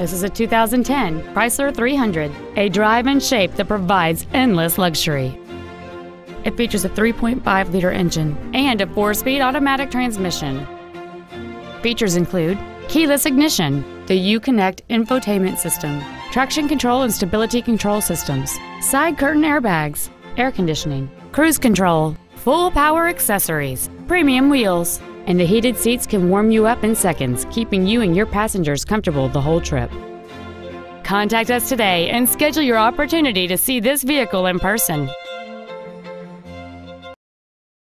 This is a 2010 Chrysler 300, a drive and shape that provides endless luxury. It features a 3.5 liter engine and a 4 speed automatic transmission. Features include keyless ignition, the Uconnect infotainment system, traction control and stability control systems, side curtain airbags, air conditioning, cruise control, full power accessories, premium wheels, and the heated seats can warm you up in seconds, keeping you and your passengers comfortable the whole trip. Contact us today and schedule your opportunity to see this vehicle in person.